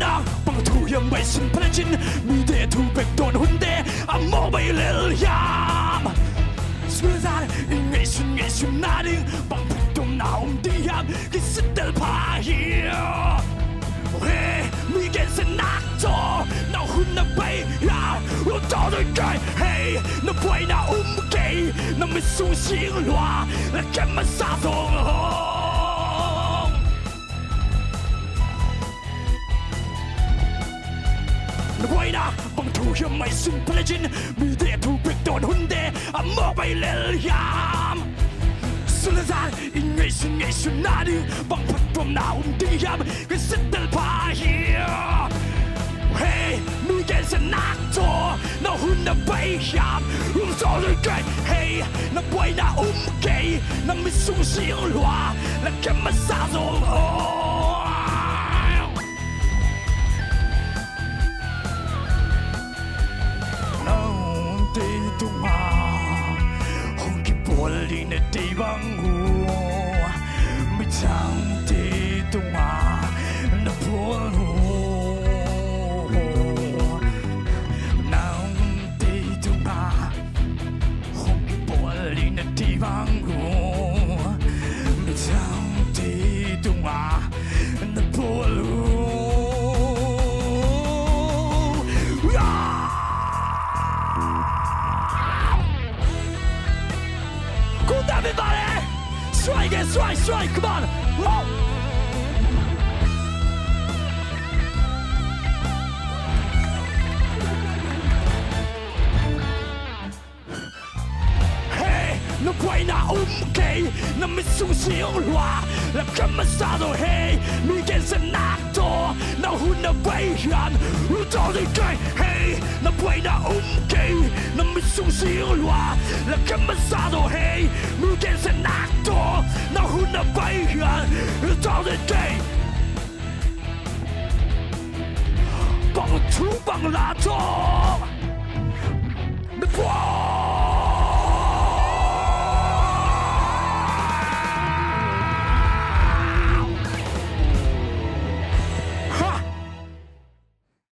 이나 방투 연발 심판진 미대 두백돈 훈대. 암모바일 얌 순산 인외 순외 순나릉 방백동 나옴 디암. 기스들 파히어 회 미겐세 낙조. 나 훈나베이 야. 우도들 게. 헤이 너 보이나 움게 너 미수싱 와 라켓만 사동 Na bang tu hiam mai sun pelajin mi de tu big don hunde. A mo bay lel yam. Diam kisidal pahir. Hey, mi gen sen nak to na hun hey na na um gay na mi su xing lua la ken ma sa dong hong. deduma Hongi boli na dewangu Mi chang deduma na polhu Nang deduma Hongi boli na dewangu again, strike, strike, come on. Whoa. nó quay na um na mi su là hey. Mi gen sen na to na hun? Yan hey. 那不会难过，那没损失我，那根本啥都嘿，没点事难做，那会那白瞎，到底谁？棒球棒拉倒，那不。